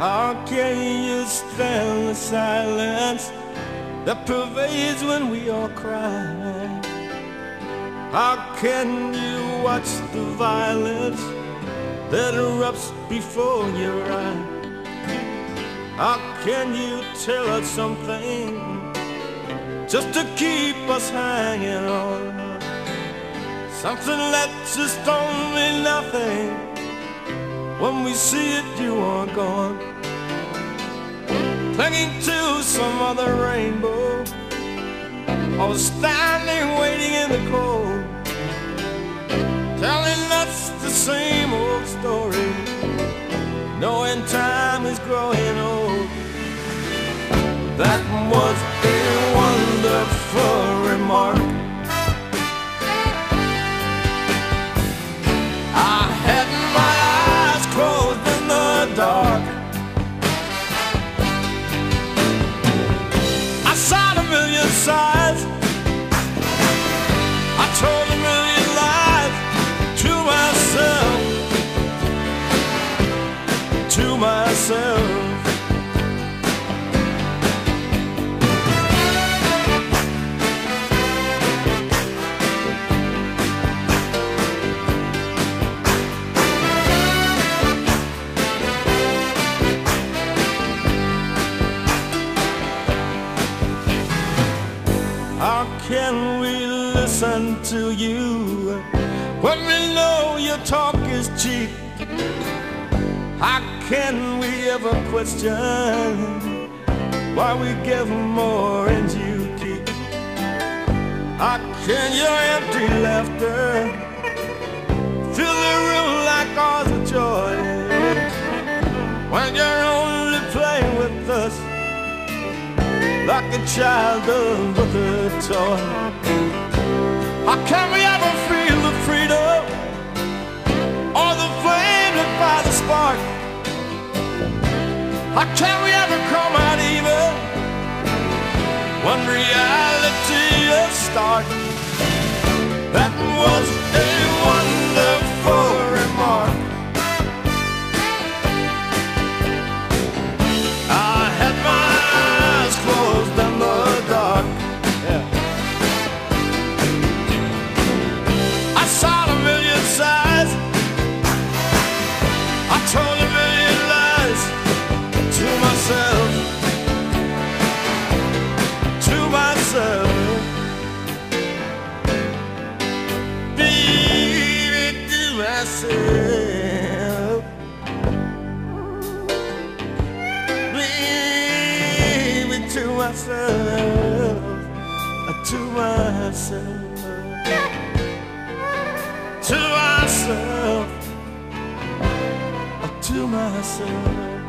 How can you stand the silence that pervades when we all cry? How can you watch the violence that erupts before your eyes? How can you tell us something just to keep us hanging on? Something that just don't mean nothing. When we see it, you are gone. Clinging to some other rainbow, I was standing waiting in the cold, telling us the same old story, knowing time is growing old. That was a. I told a million lies to myself. To myself. How can we listen to you when we know your talk is cheap? How can we ever question why we give more and you keep? How can your empty laughter fill the room like all the joy like a child does with a toy. How can we ever feel the freedom or the flame lit by the spark? How can we ever come out even when reality is stark? That was Baby, to myself, to myself, to myself, to myself.